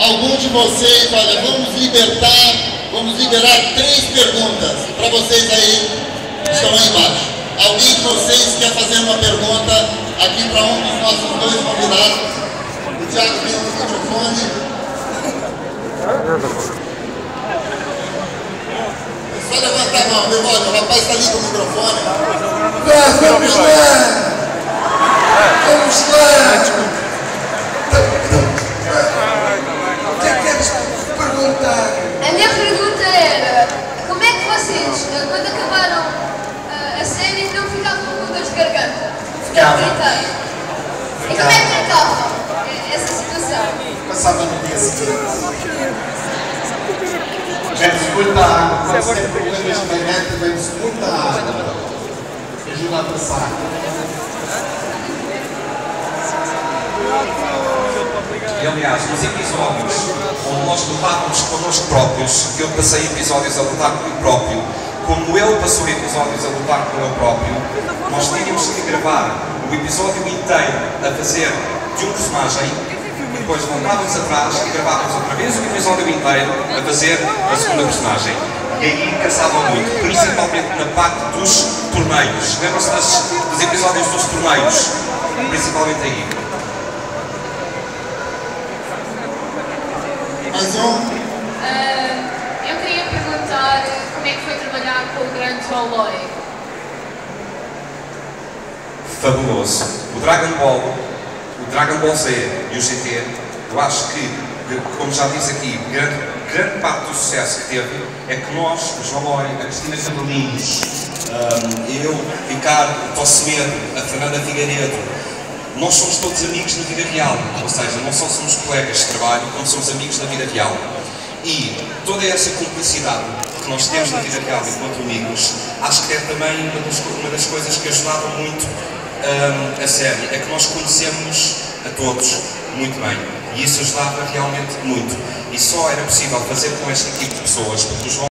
Algum de vocês, olha, vamos libertar, vamos liberar três perguntas para vocês aí que estão aí embaixo. Alguém de vocês quer fazer uma pergunta aqui para um dos nossos dois convidados? O Tiago tem um microfone. É só levantar a mão, meu olha, o rapaz está ali com o microfone. Vamos lá! Vamos Ficava. E como é que tratavam eh, essa situação? Passava no dia seguinte. Bebe-se muita água. Quando se tem problemas de garganta, bebe-se muita água. Ajuda a passar. E aliás, nos episódios onde nós lutávamos connosco próprios, que eu passei episódios a lutar comigo próprio, como ele passou episódios a lutar com ele próprio, nós tínhamos que gravar o episódio inteiro a fazer de um personagem, e depois voltávamos atrás e gravávamos outra vez o episódio inteiro a fazer a segunda personagem. E aí caçava muito, principalmente na parte dos torneios. Lembram-se dos episódios dos torneios? Principalmente aí. Mais um. Ah, eu queria perguntar como é que foi trabalhar com o grande Tolói. fabuloso. O Dragon Ball, o Dragon Ball Z e o GT, eu acho que, como já disse aqui, grande, grande parte do sucesso que teve é que nós, João Lói, a Cristina Cabelinhos, hum, eu, Ricardo, o Tossemedo, a Fernanda Figueiredo, nós somos todos amigos na vida real, ou seja, não só somos colegas de trabalho, como somos amigos na vida real. E toda essa cumplicidade que nós temos na vida real enquanto amigos, acho que é também uma das, uma das coisas que ajudava muito hum, a série, é que nós conhecemos a todos muito bem. E isso ajudava realmente muito. E só era possível fazer com esta equipe de pessoas, porque o João